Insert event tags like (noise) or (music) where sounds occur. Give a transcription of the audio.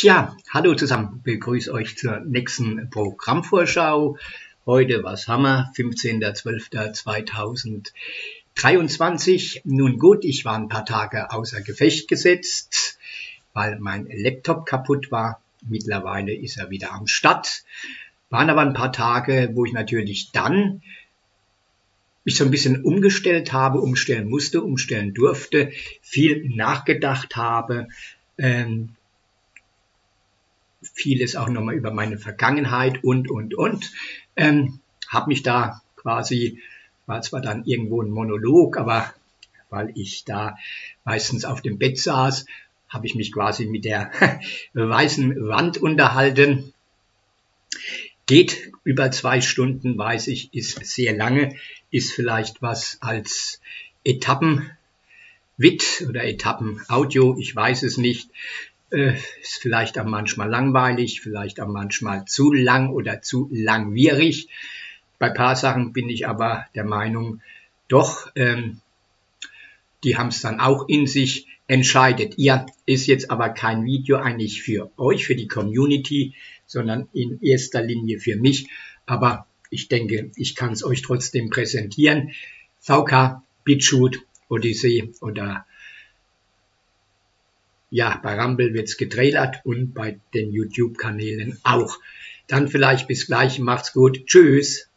Tja, hallo zusammen, begrüße euch zur nächsten Programmvorschau. Heute, was haben wir? 15.12.2023. Nun gut, ich war ein paar Tage außer Gefecht gesetzt, weil mein Laptop kaputt war. Mittlerweile ist er wieder am Start. Waren aber ein paar Tage, wo ich natürlich dann mich so ein bisschen umgestellt habe, umstellen musste, umstellen durfte, viel nachgedacht habe, ähm, vieles auch nochmal über meine Vergangenheit und, und, und. Ähm, habe mich da quasi, war zwar dann irgendwo ein Monolog, aber weil ich da meistens auf dem Bett saß, habe ich mich quasi mit der (laughs) weißen Wand unterhalten. Geht über zwei Stunden, weiß ich, ist sehr lange, ist vielleicht was als Etappen Wit oder Etappen Audio, ich weiß es nicht. Äh, ist vielleicht auch manchmal langweilig, vielleicht auch manchmal zu lang oder zu langwierig. Bei paar Sachen bin ich aber der Meinung, doch, ähm, die haben es dann auch in sich entscheidet. Ihr ist jetzt aber kein Video eigentlich für euch, für die Community, sondern in erster Linie für mich. Aber ich denke, ich kann es euch trotzdem präsentieren. VK, BitShoot, Odyssey oder ja, bei Rumble wird's getrailert und bei den YouTube-Kanälen auch. Dann vielleicht bis gleich, macht's gut, tschüss.